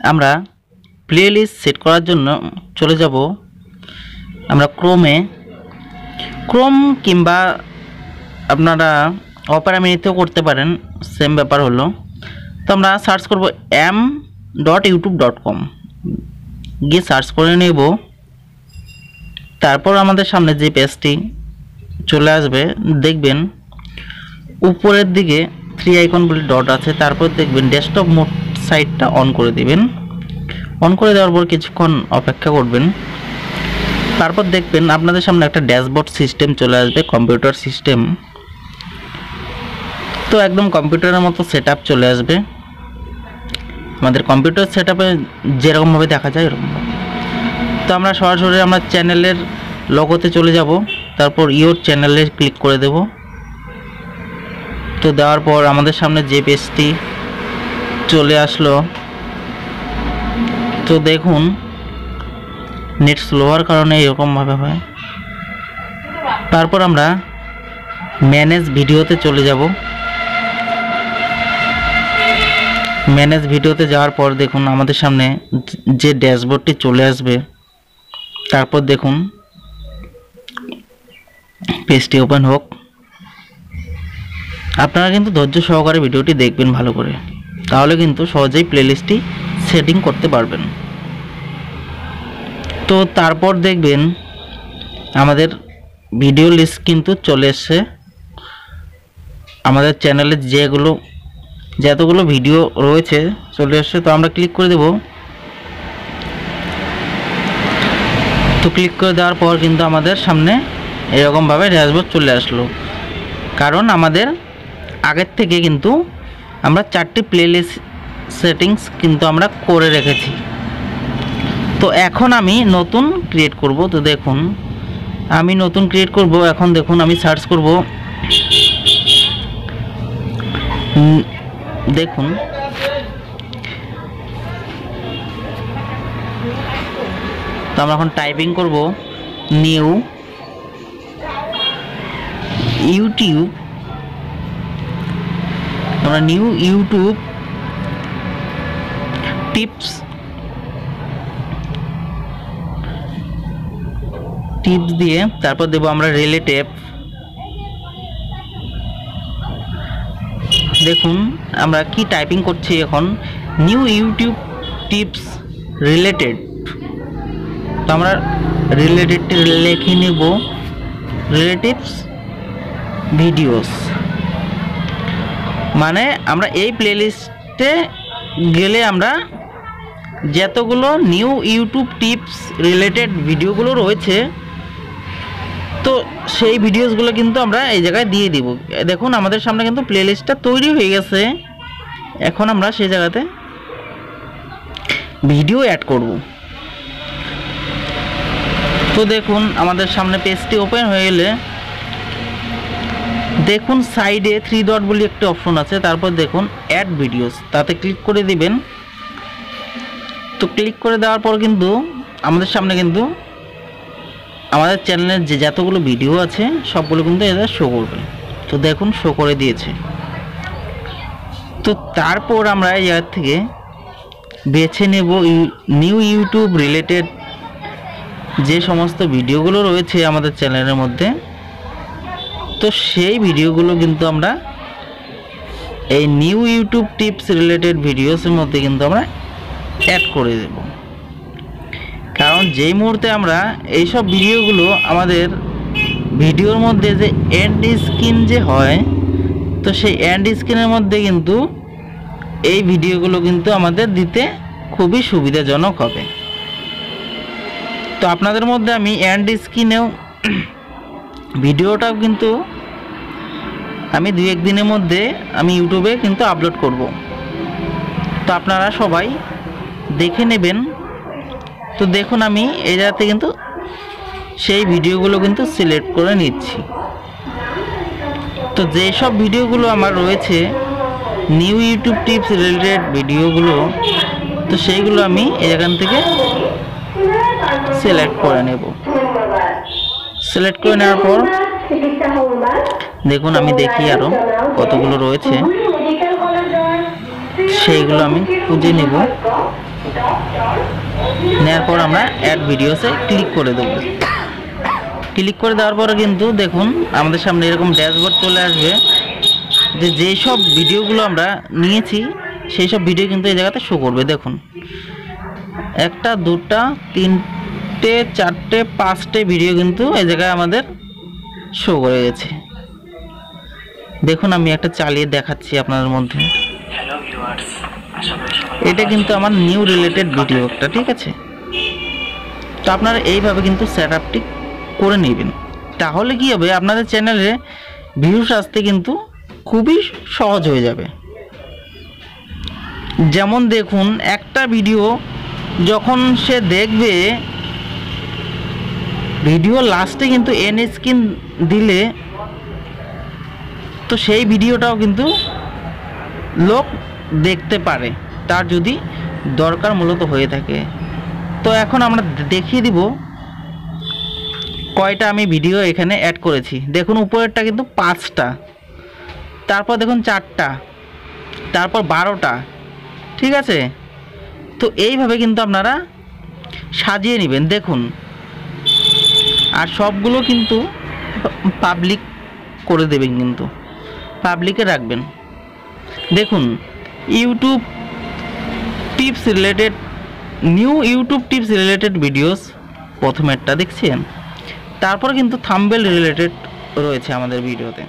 আমরা play list set করার জন্য চলে যাব। আমরা ক্রোমে ক্রোম কিংবা আপনারা অপারা মিনিতেও করতে পারেন সেম ব্যাপার হলো। তো আমরা সার্চ করব M dot YouTube dot com গিয়ে সার্চ করে নেব। তারপর আমাদের সামনে যে পেজটি চলে আসবে, দেখবেন। উপরের দিকে থ্রি আইকন বলে ডট আছে, তারপর দেখবেন ডেস্কটপ মোড সাইটটা অন করে দিবেন। অন করে দেওয়ার পর কিছুক্ষণ অপেক্ষা করবেন। তারপর দেখবেন আপনাদের সামনে একটা ড্যাশবোর্ড সিস্টেম চলে আসবে, কম্পিউটার সিস্টেম। তো একদম কম্পিউটারের মতো সেট চলে আসবে। আমাদের কম্পিউটার সেট আপে যেরকমভাবে দেখা যায় এরকম। তো আমরা সরাসরি আমরা চ্যানেলের লগোতে চলে যাব, তারপর ইওর চ্যানেলে ক্লিক করে দেব। তো দেওয়ার পর আমাদের সামনে যে পেজটি চলে আসলো। তো দেখুন, নেট স্লোয়ার কারণে এরকমভাবে হয়। তারপর আমরা ম্যানেজ ভিডিওতে চলে যাব। ম্যানেজ ভিডিওতে যাওয়ার পর দেখুন, আমাদের সামনে যে ড্যাশবোর্ডটি চলে আসবে, তারপর দেখুন, পেজটি ওপেন হোক। আপনারা কিন্তু ধৈর্য সহকারে ভিডিওটি দেখবেন ভালো করে। তাহলে কিন্তু সহজেই প্লেলিস্টটি সেটিং করতে পারবেন। তো তারপর দেখবেন আমাদের ভিডিও লিস্ট কিন্তু চলে এসছে। আমাদের চ্যানেলে যেগুলো, যতগুলো ভিডিও রয়েছে চলে এসছে, তো আমরা ক্লিক করে দেব। তো ক্লিক করে দেওয়ার পর কিন্তু আমাদের সামনে এরকমভাবে ড্যাশবোর্ড চলে আসলো। কারণ আমাদের আগের থেকে কিন্তু আমরা চারটি প্লেলিস্ট সেটিংস কিন্তু আমরা করে রেখেছি। তো এখন আমি নতুন ক্রিয়েট করব, তো দেখুন, আমি নতুন ক্রিয়েট করব, এখন দেখুন আমি সার্চ করব। দেখুন। তো আমরা এখন টাইপিং করব নিউ ইউটিউব আমরা নিউ ইউটিউব টিপস টিপস দিয়ে তারপর দেবো আমরা রিলেটিভ দেখুন আমরা কি টাইপিং করছি এখন। নিউ ইউটিউব টিপস রিলেটেড তো আমরা রিলেটেড লিখে নেব। রিলেটিভস ভিডিওস মানে আমরা এই প্লেলিস্টে গেলে আমরা যতগুলো নিউ ইউটিউব টিপস রিলেটেড ভিডিওগুলো রয়েছে, তো সেই ভিডিওসগুলো কিন্তু আমরা এই জায়গায় দিয়ে দিব। দেখুন, আমাদের সামনে কিন্তু প্লেলিস্টটা তৈরি হয়ে গেছে। এখন আমরা সেই জায়গাতে ভিডিও অ্যাড করব। তো দেখুন, আমাদের সামনে পেজটি ওপেন হয়ে গেলে দেখুন সাইডে থ্রি ডট বলে একটা অপশন আছে, তারপর দেখুন অ্যাড ভিডিওস তাতে ক্লিক করে দিবেন। তো ক্লিক করে দেওয়ার পর কিন্তু আমাদের সামনে কিন্তু আমাদের চ্যানেলের যে যতগুলো ভিডিও আছে, সবগুলো কিন্তু এদের শো করবে। তো দেখুন শো করে দিয়েছে। তো তারপর আমরা জায়গার থেকে বেছে নেব নিউ ইউটিউব রিলেটেড যে সমস্ত ভিডিওগুলো রয়েছে আমাদের চ্যানেলের মধ্যে। তো সেই ভিডিওগুলো কিন্তু আমরা এই নিউ ইউটিউব টিপস রিলেটেড ভিডিওসের মধ্যে কিন্তু আমরা অ্যাড করে দেব। কারণ যেই মুহূর্তে আমরা এইসব ভিডিওগুলো আমাদের ভিডিওর মধ্যে যে এন্ড স্ক্রিন যে হয়, তো সেই এন্ড স্ক্রিনের মধ্যে কিন্তু এই ভিডিওগুলো কিন্তু আমাদের দিতে খুবই সুবিধাজনক হবে। তো আপনাদের মধ্যে আমি এন্ড স্ক্রিনেও ভিডিওটাও কিন্তু আমি দুই এক দিনের মধ্যে আমি ইউটিউবে কিন্তু আপলোড করব। তো আপনারা সবাই দেখে নেবেন। তো দেখুন আমি এই জায়গাতে কিন্তু সেই ভিডিওগুলো কিন্তু সিলেক্ট করে নিচ্ছি। তো যেসব ভিডিওগুলো আমার রয়েছে নিউ ইউটিউব টিপস রিলেটেড ভিডিওগুলো, তো সেইগুলো আমি এখান থেকে সিলেক্ট করে নেব। সিলেক্ট করে নেওয়ার পর দেখুন, আমি দেখি আরও কতগুলো রয়েছে। সেইগুলো আমি খুঁজে নেব। নেওয়ার পর আমরা অ্যাড ভিডিওসে ক্লিক করে দেবো। ক্লিক করে দেওয়ার পরে কিন্তু দেখুন, আমাদের সামনে এরকম ড্যাশবোর্ড চলে আসবে। যে যেই সব ভিডিওগুলো আমরা নিয়েছি, সেই সব ভিডিও কিন্তু এই জায়গাতে শো করবে। দেখুন, একটা, দুটা, তিনটে, চারটে, পাঁচটে ভিডিও কিন্তু এই জায়গায় আমাদের শো করে গেছে। দেখুন আমি একটা চালিয়ে দেখাচ্ছি আপনাদের মধ্যে। এটা কিন্তু আমার নিউ রিলেটেড ভিডিও একটা ঠিক আছে? তো আপনারা এইভাবে কিন্তু সেট আপটি করে নেবেন। তাহলে কি হবে আপনাদের চ্যানেলে ভিউস আসতে কিন্তু খুবই সহজ হয়ে যাবে। যেমন দেখুন একটা ভিডিও যখন সে দেখবে ভিডিও লাস্টে কিন্তু এন স্ক্রিন দিলে তো সেই ভিডিওটাও কিন্তু লোক দেখতে পারে। তার যদি দরকার মূলত হয়ে থাকে। তো এখন আমরা দেখিয়ে দিব কয়টা আমি ভিডিও এখানে অ্যাড করেছি। দেখুন উপরেরটা কিন্তু পাঁচটা। তারপর দেখুন চারটা। তারপর বারোটা। ঠিক আছে? তো এইভাবে কিন্তু আপনারা সাজিয়ে নেবেন। দেখুন। আর সবগুলো কিন্তু পাবলিক করে দেবেন কিন্তু। পাবলিকে রাখবেন। দেখুন YouTube tips related new YouTube tips related videos প্রথমেরটা দেখছেন? তারপর কিন্তু থাম্বেল রিলেটেড রয়েছে আমাদের ভিডিওতে